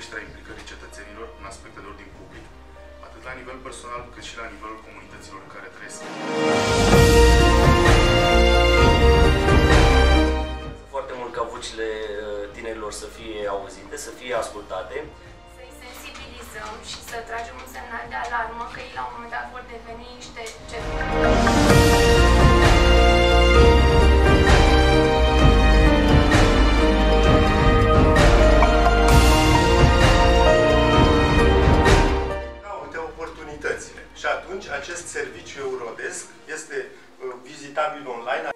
creșterea implicării cetățenilor în aspecte din public, atât la nivel personal cât și la nivelul comunităților în care trăiesc. Foarte mult ca vocile uh, tinerilor să fie auzite, să fie ascultate. Să-i sensibilizăm și să tragem un semnal de alarmă că ei la un moment dat vor deveni niște Și atunci acest serviciu Eurodesc este uh, vizitabil online.